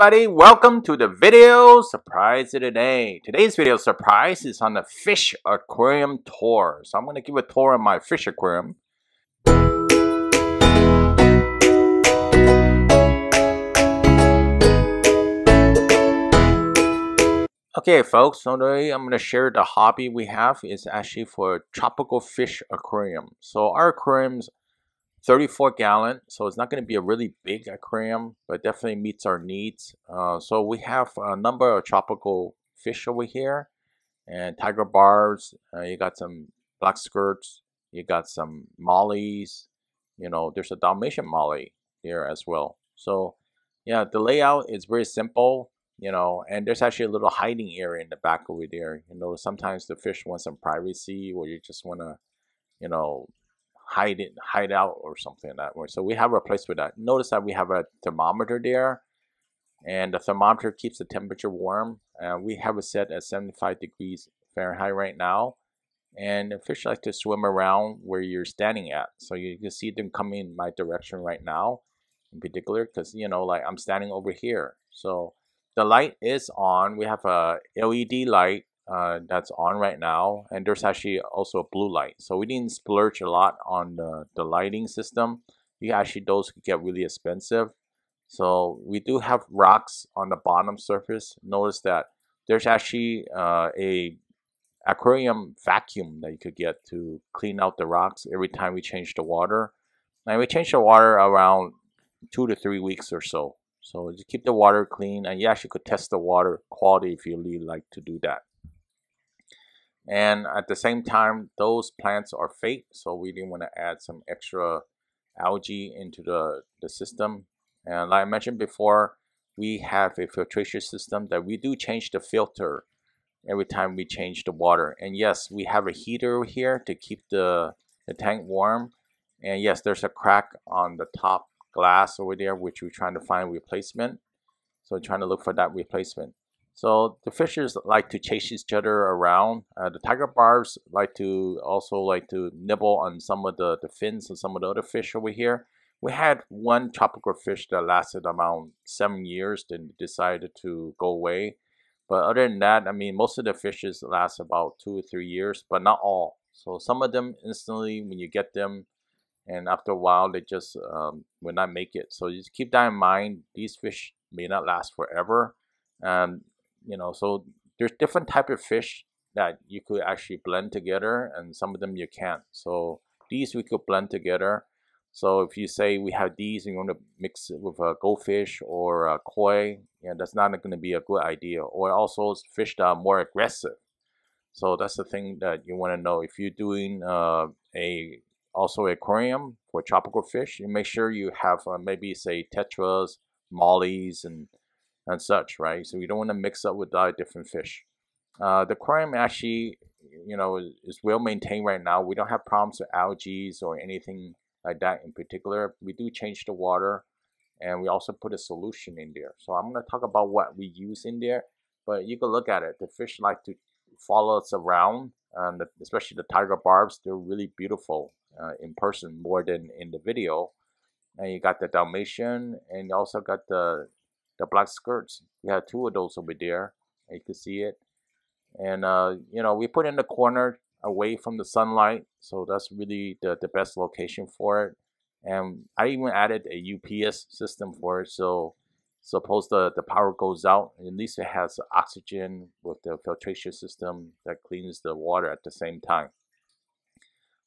everybody, welcome to the video surprise of the day. Today's video surprise is on the fish aquarium tour. So I'm going to give a tour of my fish aquarium. Okay folks, so today I'm going to share the hobby we have is actually for tropical fish aquarium. So our aquariums 34 gallon, so it's not going to be a really big aquarium, but definitely meets our needs. Uh, so we have a number of tropical fish over here, and tiger barbs. Uh, you got some black skirts. You got some mollies. You know, there's a Dalmatian molly here as well. So yeah, the layout is very simple. You know, and there's actually a little hiding area in the back over there. You know, sometimes the fish want some privacy, or you just want to, you know, hide it, hide out or something that way. So we have a place for that. Notice that we have a thermometer there and the thermometer keeps the temperature warm. Uh, we have it set at 75 degrees Fahrenheit right now. And the fish like to swim around where you're standing at. So you can see them coming in my direction right now in particular because, you know, like I'm standing over here. So the light is on. We have a LED light uh, that's on right now and there's actually also a blue light. So we didn't splurge a lot on the, the lighting system. You actually those could get really expensive. So we do have rocks on the bottom surface. Notice that there's actually uh, a aquarium vacuum that you could get to clean out the rocks every time we change the water. And we change the water around two to three weeks or so. So just keep the water clean and you actually could test the water quality if you really like to do that and at the same time, those plants are fake, so we didn't want to add some extra algae into the, the system. And like I mentioned before, we have a filtration system that we do change the filter every time we change the water. And yes, we have a heater here to keep the, the tank warm. And yes, there's a crack on the top glass over there, which we're trying to find replacement. So trying to look for that replacement. So the fishes like to chase each other around. Uh, the tiger barbs like to also like to nibble on some of the, the fins of some of the other fish over here. We had one tropical fish that lasted around seven years, then decided to go away. But other than that, I mean, most of the fishes last about two or three years, but not all. So some of them instantly, when you get them, and after a while, they just um, will not make it. So just keep that in mind. These fish may not last forever. And you know so there's different type of fish that you could actually blend together and some of them you can't. So these we could blend together. So if you say we have these and you want to mix it with a goldfish or a koi yeah that's not going to be a good idea. Or also fish that are more aggressive. So that's the thing that you want to know. If you're doing uh, a also aquarium for tropical fish you make sure you have uh, maybe say tetras mollies and and such, right? So we don't want to mix up with uh, different fish. Uh, the aquarium actually, you know, is, is, well maintained right now. We don't have problems with algae or anything like that in particular. We do change the water and we also put a solution in there. So I'm going to talk about what we use in there, but you can look at it. The fish like to follow us around, and the, especially the tiger barbs. They're really beautiful uh, in person more than in the video. And you got the Dalmatian, and you also got the the black skirts. We have two of those over there. You can see it. And, uh, you know, we put in the corner away from the sunlight. So that's really the, the best location for it. And I even added a UPS system for it. So suppose the, the power goes out, at least it has oxygen with the filtration system that cleans the water at the same time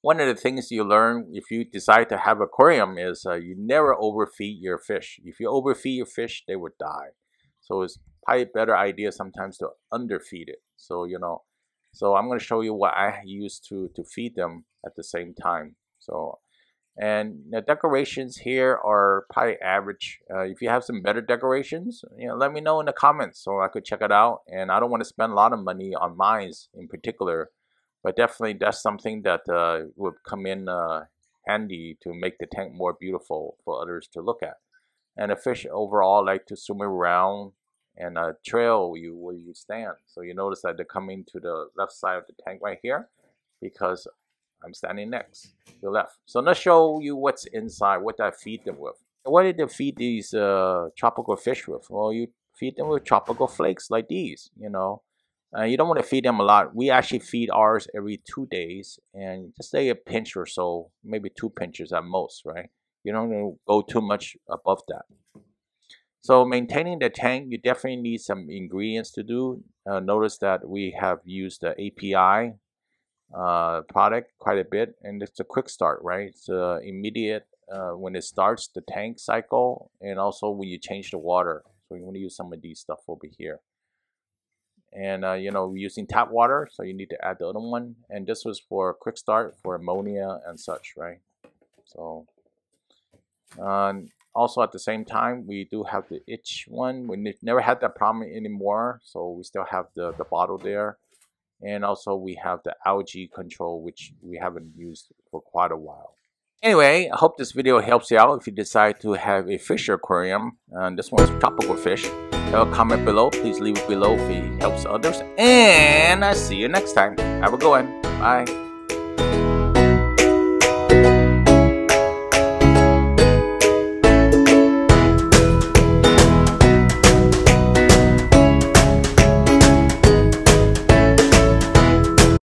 one of the things you learn if you decide to have aquarium is uh, you never overfeed your fish. If you overfeed your fish, they would die. So it's probably a better idea sometimes to underfeed it. So, you know, so I'm going to show you what I use to, to feed them at the same time. So, and the decorations here are probably average. Uh, if you have some better decorations, you know, let me know in the comments so I could check it out. And I don't want to spend a lot of money on mines in particular but definitely that's something that uh, would come in uh, handy to make the tank more beautiful for others to look at. And the fish overall like to swim around and uh, trail you where you stand. So you notice that they're coming to the left side of the tank right here because I'm standing next to the left. So let's show you what's inside, what I feed them with. what did they feed these uh, tropical fish with? Well, you feed them with tropical flakes like these, you know. Uh, you don't want to feed them a lot. We actually feed ours every two days and just say a pinch or so, maybe two pinches at most, right? You don't want to go too much above that. So maintaining the tank, you definitely need some ingredients to do. Uh, notice that we have used the API uh, product quite a bit, and it's a quick start, right? It's uh, immediate uh, when it starts the tank cycle, and also when you change the water. So you want to use some of these stuff over here. And uh, you know, using tap water, so you need to add the other one. And this was for quick start for ammonia and such, right? So, also at the same time, we do have the itch one. We never had that problem anymore, so we still have the the bottle there and also we have the algae control which we haven't used for quite a while. Anyway, I hope this video helps you out if you decide to have a fish aquarium. And this one's tropical fish. Comment below. Please leave it below if it helps others. And I'll see you next time. Have a good one. Bye.